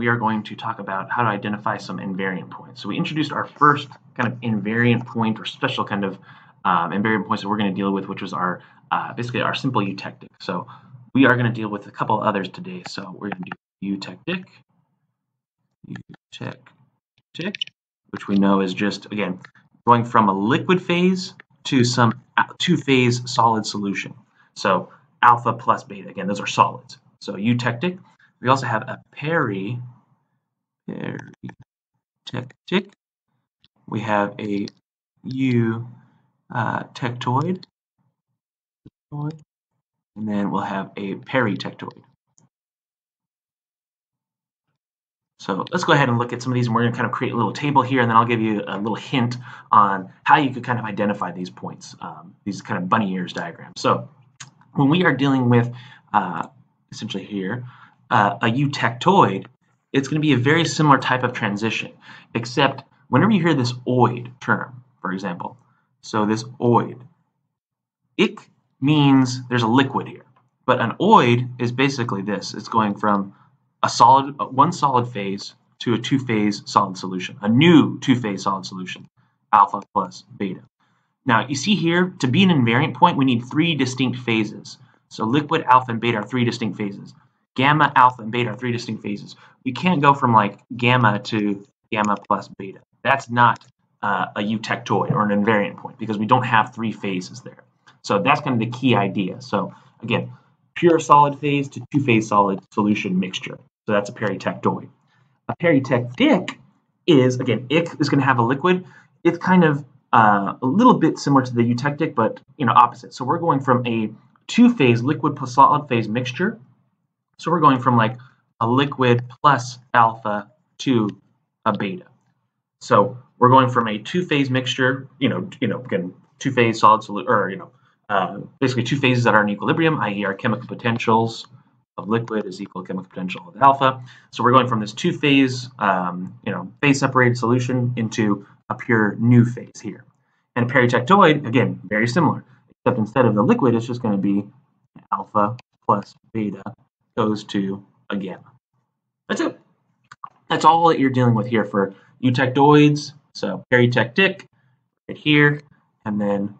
we are going to talk about how to identify some invariant points. So we introduced our first kind of invariant point or special kind of um, invariant points that we're going to deal with, which was our uh, basically our simple eutectic. So we are going to deal with a couple others today. So we're going to do eutectic, eutectic, which we know is just, again, going from a liquid phase to some two-phase solid solution. So alpha plus beta, again, those are solids. So eutectic. We also have a peri, peritectic. We have a U. Uh, and then we'll have a peritectoid. So let's go ahead and look at some of these, and we're going to kind of create a little table here, and then I'll give you a little hint on how you could kind of identify these points, um, these kind of bunny ears diagrams. So when we are dealing with, uh, essentially here, uh, a eutectoid, it's going to be a very similar type of transition, except whenever you hear this oid term, for example, so this oid, it means there's a liquid here. But an oid is basically this. It's going from a solid, one solid phase to a two-phase solid solution, a new two-phase solid solution, alpha plus beta. Now, you see here, to be an invariant point, we need three distinct phases. So liquid, alpha, and beta are three distinct phases. Gamma, alpha, and beta are three distinct phases. We can't go from like gamma to gamma plus beta. That's not uh, a eutectoid or an invariant point because we don't have three phases there. So that's kind of the key idea. So again, pure solid phase to two-phase solid solution mixture. So that's a peritectoid. A peritectic is, again, ic is going to have a liquid. It's kind of uh, a little bit similar to the eutectic, but you know opposite. So we're going from a two-phase liquid plus solid phase mixture. So we're going from like a liquid plus alpha to a beta. So we're going from a two-phase mixture, you know, you know, again, two-phase solid solution, or you know, uh, basically two phases that are in equilibrium, i.e. our chemical potentials of liquid is equal to chemical potential of alpha. So we're going from this two-phase, um, you know, phase-separated solution into a pure new phase here. And a peritectoid, again, very similar, except instead of the liquid, it's just going to be alpha plus beta goes to a gamma. That's it. That's all that you're dealing with here for eutectoids. So peritectic right here, and then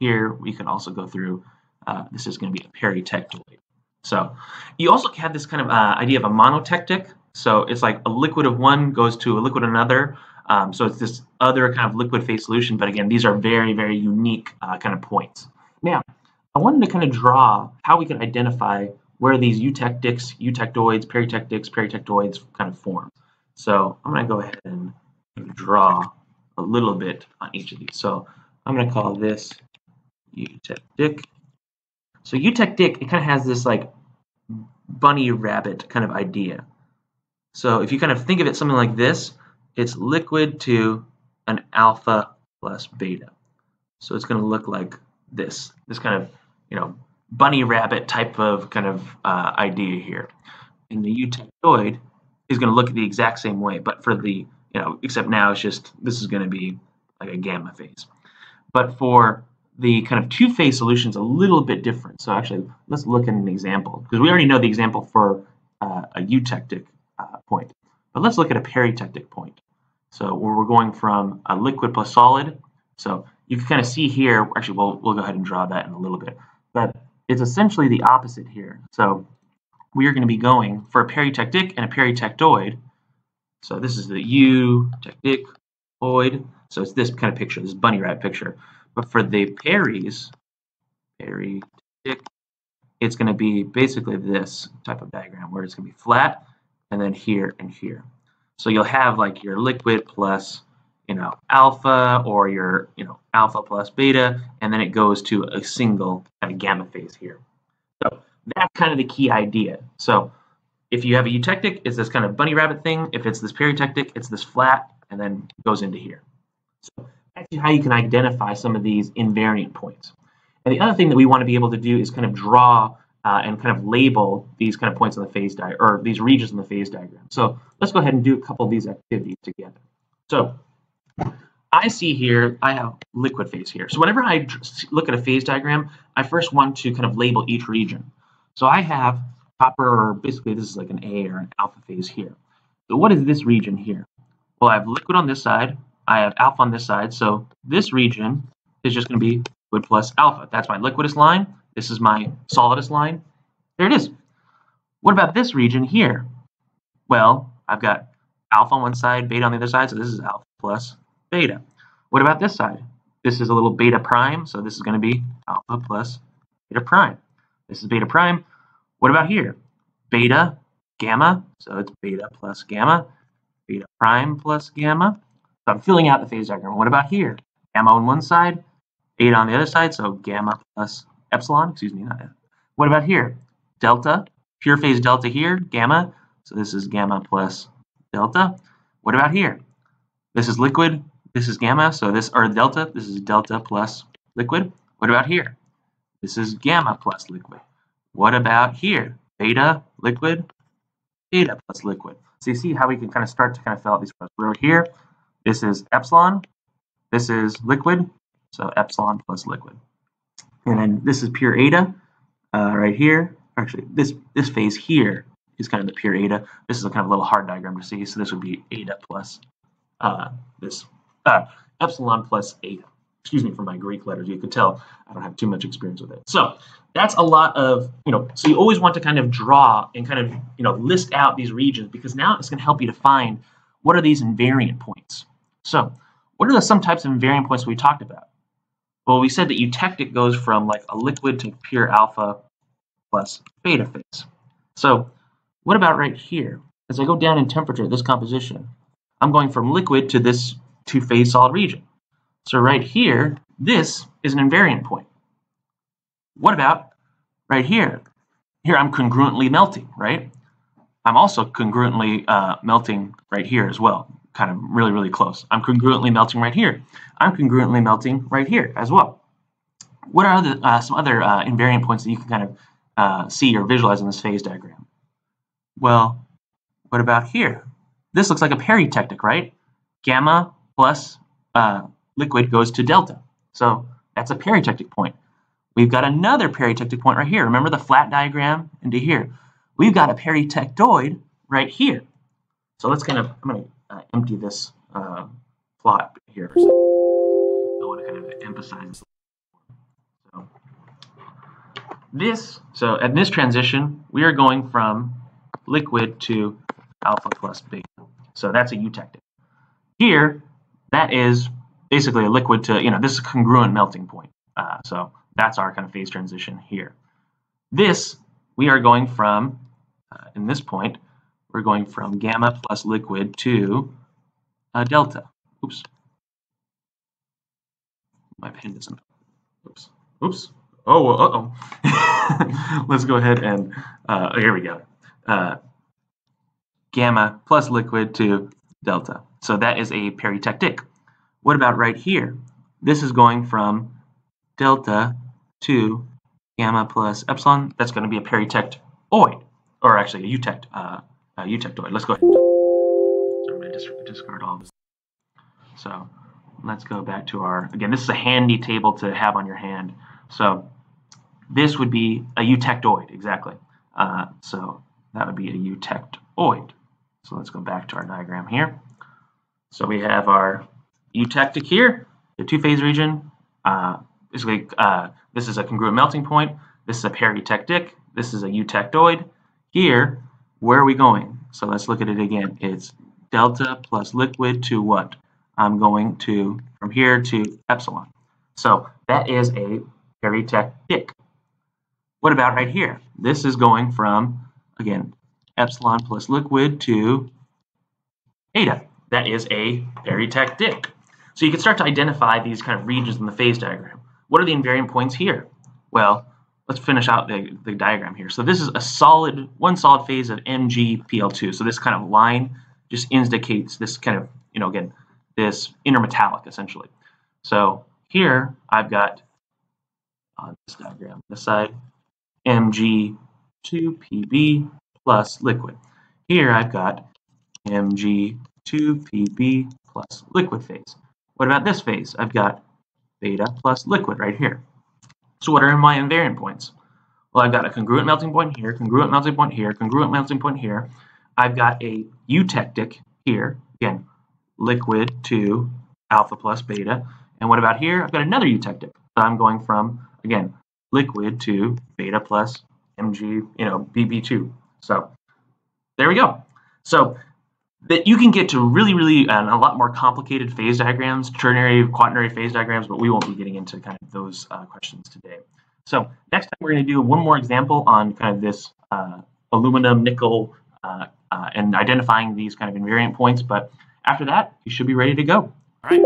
here we can also go through, uh, this is going to be a peritectoid. So you also have this kind of uh, idea of a monotectic. So it's like a liquid of one goes to a liquid of another. Um, so it's this other kind of liquid phase solution. But again, these are very, very unique uh, kind of points. Now, I wanted to kind of draw how we can identify where these eutectics, eutectoids, peritectics, peritectoids kind of form. So I'm going to go ahead and draw a little bit on each of these. So I'm going to call this eutectic. So eutectic, it kind of has this like bunny rabbit kind of idea. So if you kind of think of it something like this, it's liquid to an alpha plus beta. So it's going to look like this, this kind of, you know, bunny rabbit type of kind of uh, idea here. And the eutectoid is going to look the exact same way, but for the, you know, except now it's just, this is going to be like a gamma phase. But for the kind of two-phase solution is a little bit different. So actually, let's look at an example, because we already know the example for uh, a eutectic uh, point. But let's look at a peritectic point. So where we're going from a liquid plus solid. So you can kind of see here, actually, we'll, we'll go ahead and draw that in a little bit. But it's essentially the opposite here. So we are going to be going for a peritectic and a peritectoid. So this is the eutecticoid. So it's this kind of picture, this bunny rabbit picture. But for the peris, peri it's going to be basically this type of diagram where it's going to be flat and then here and here. So you'll have like your liquid plus, you know, alpha or your, you know, alpha plus beta, and then it goes to a single kind of gamma phase here. So that's kind of the key idea. So if you have a eutectic, it's this kind of bunny rabbit thing. If it's this peritectic, it's this flat and then goes into here. So that's how you can identify some of these invariant points. And the other thing that we want to be able to do is kind of draw uh, and kind of label these kind of points on the phase diagram, or these regions on the phase diagram. So let's go ahead and do a couple of these activities together. So I see here, I have liquid phase here. So whenever I look at a phase diagram, I first want to kind of label each region. So I have copper, or basically this is like an A or an alpha phase here. So what is this region here? Well, I have liquid on this side. I have alpha on this side. So this region is just going to be liquid plus alpha. That's my liquidus line. This is my solidus line. There it is. What about this region here? Well, I've got alpha on one side, beta on the other side, so this is alpha plus beta. What about this side? This is a little beta prime, so this is going to be alpha plus beta prime. This is beta prime. What about here? Beta, gamma, so it's beta plus gamma, beta prime plus gamma. So I'm filling out the phase diagram. What about here? Gamma on one side, beta on the other side, so gamma plus epsilon, excuse me, not What about here? Delta, pure phase delta here, gamma, so this is gamma plus delta. What about here? This is liquid, this is gamma, so this, or delta, this is delta plus liquid. What about here? This is gamma plus liquid. What about here? Beta, liquid, beta plus liquid. So you see how we can kind of start to kind of fill out these rows. We're here, this is epsilon, this is liquid, so epsilon plus liquid. And then this is pure eta uh, right here. Actually, this, this phase here is kind of the pure eta. This is a kind of a little hard diagram to see, so this would be eta plus uh, this uh, epsilon plus eta. Excuse me for my Greek letters. You could tell I don't have too much experience with it. So that's a lot of, you know, so you always want to kind of draw and kind of, you know, list out these regions because now it's going to help you to find what are these invariant points. So what are the some types of invariant points we talked about? Well, we said that eutectic goes from like a liquid to pure alpha plus beta phase. So what about right here? As I go down in temperature, this composition, I'm going from liquid to this two-phase solid region. So right here, this is an invariant point. What about right here? Here I'm congruently melting, right? I'm also congruently uh, melting right here as well, kind of really, really close. I'm congruently melting right here. I'm congruently melting right here as well. What are the, uh, some other uh, invariant points that you can kind of uh, see or visualize in this phase diagram? Well, what about here? This looks like a peritectic, right? Gamma plus uh, liquid goes to delta. So that's a peritectic point. We've got another peritectic point right here. Remember the flat diagram into here. We've got a peritectoid right here. So let's kind of, I'm going to uh, empty this uh, plot here. I want to kind of emphasize. So this, so at this transition, we are going from liquid to alpha plus beta. So that's a eutectic. Here, that is basically a liquid to, you know, this is a congruent melting point. Uh, so that's our kind of phase transition here. This, we are going from, uh, in this point, we're going from gamma plus liquid to delta. Oops. My pen doesn't. Oops. Oops. Oh, uh-oh. Let's go ahead and, uh, here we go uh, gamma plus liquid to delta. So that is a peritectic. What about right here? This is going from delta to gamma plus epsilon. That's going to be a peritectoid, or actually a eutect, uh, a eutectoid. Let's go ahead. So I'm going to discard all this. So let's go back to our, again, this is a handy table to have on your hand. So this would be a eutectoid, exactly. Uh, so that would be a eutectoid. So let's go back to our diagram here. So we have our eutectic here, the two-phase region. Uh, basically, uh, this is a congruent melting point. This is a peritectic. This is a eutectoid. Here, where are we going? So let's look at it again. It's delta plus liquid to what? I'm going to, from here to epsilon. So that is a peritectic. What about right here? This is going from again, epsilon plus liquid to eta. That is a peritectic. So you can start to identify these kind of regions in the phase diagram. What are the invariant points here? Well, let's finish out the, the diagram here. So this is a solid, one solid phase of MgPl2. So this kind of line just indicates this kind of, you know, again, this intermetallic essentially. So here I've got on this diagram, this side, Mg 2Pb plus liquid. Here I've got Mg2Pb plus liquid phase. What about this phase? I've got beta plus liquid right here. So what are my invariant points? Well, I've got a congruent melting point here, congruent melting point here, congruent melting point here. I've got a eutectic here. Again, liquid to alpha plus beta. And what about here? I've got another eutectic. So I'm going from, again, liquid to beta plus mg, you know, bb2. So there we go. So that you can get to really, really uh, a lot more complicated phase diagrams, ternary, quaternary phase diagrams, but we won't be getting into kind of those uh, questions today. So next time we're going to do one more example on kind of this uh, aluminum, nickel, uh, uh, and identifying these kind of invariant points. But after that, you should be ready to go. All right.